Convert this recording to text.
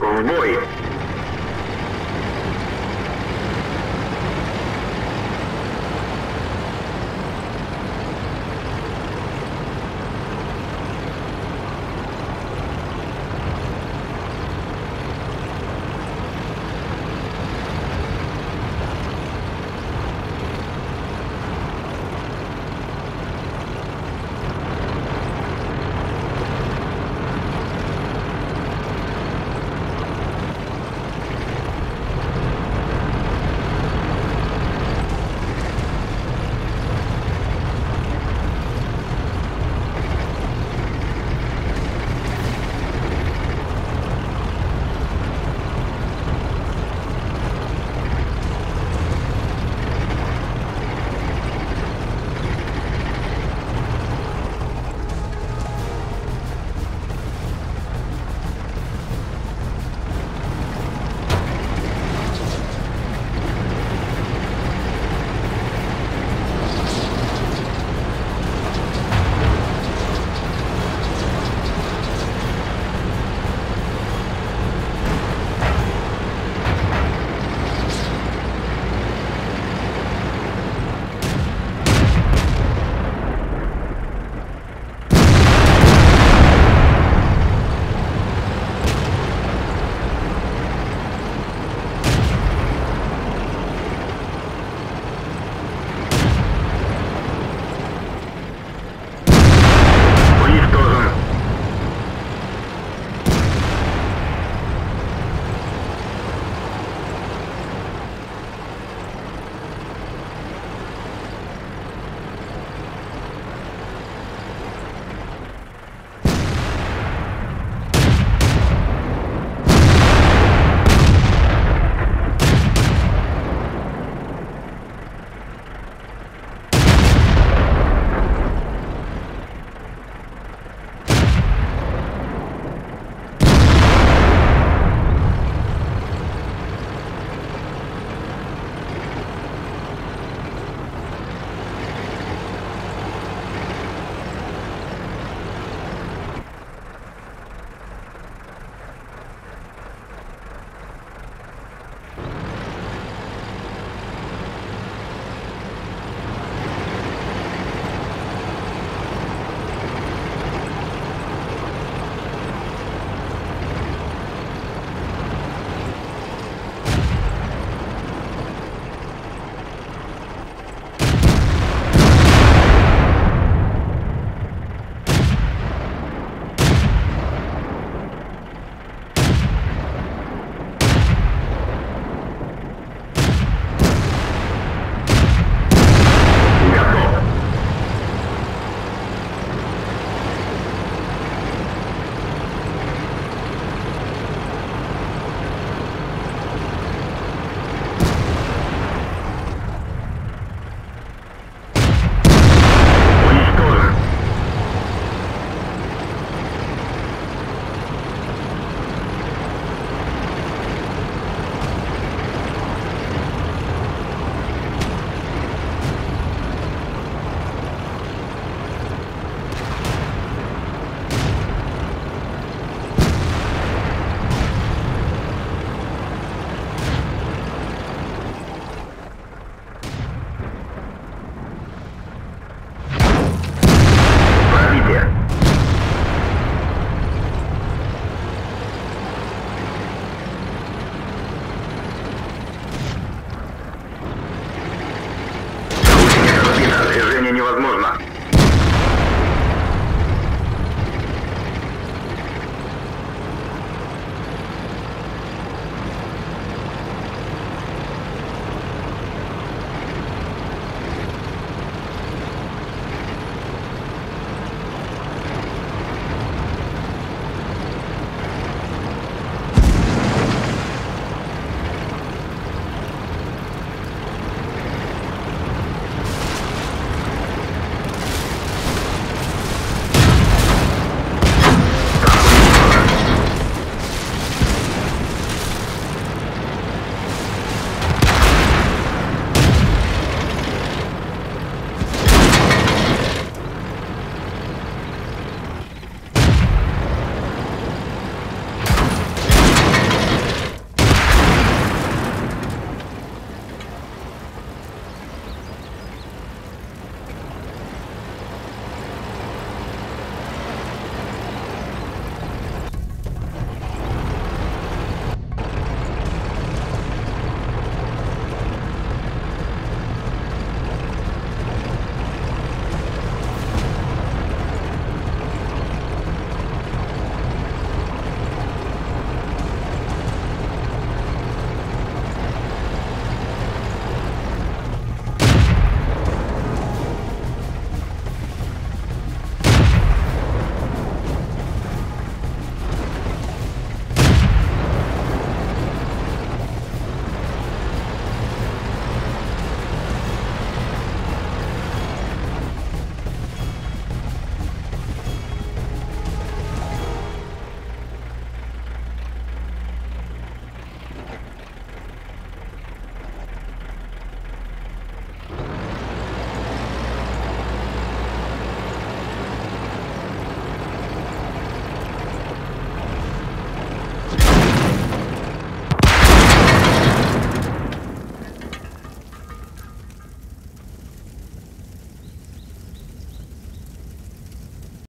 Void.